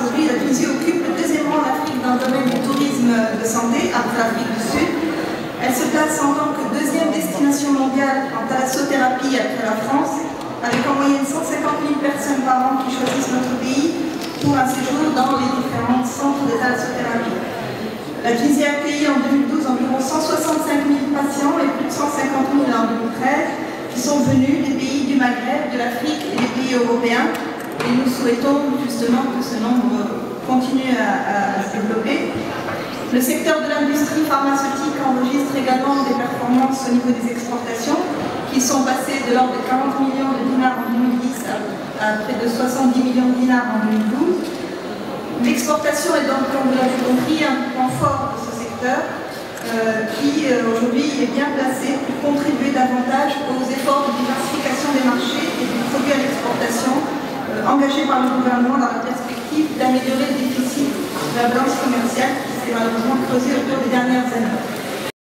aujourd'hui, la Tunisie occupe le deuxième rang en Afrique dans le domaine du tourisme de santé, après l'Afrique du Sud. Elle se place en tant que deuxième destination mondiale en thalassothérapie après la France, avec en moyenne 150 000 personnes par an qui choisissent notre pays pour un séjour dans les différents centres de thalassothérapie. La Tunisie a accueilli en 2012 environ 165 000 patients et plus de 150 000 en 2013 qui sont venus des pays du Maghreb, de l'Afrique et des pays européens et nous souhaitons justement que ce nombre continue à, se développer. Le secteur de l'industrie pharmaceutique enregistre également des performances au niveau des exportations qui sont passées de l'ordre de 40 millions de dinars en 2010 à, près de 70 millions de dinars en 2012. L'exportation est donc, comme vous l'avez compris, un point fort de ce secteur euh, qui euh, aujourd'hui est bien placé pour contribuer davantage aux efforts de diversification des marchés et des produits à l'exportation engagés par le gouvernement dans la perspective d'améliorer le déficit de la balance commerciale qui s'est malheureusement creusé au cours des dernières années.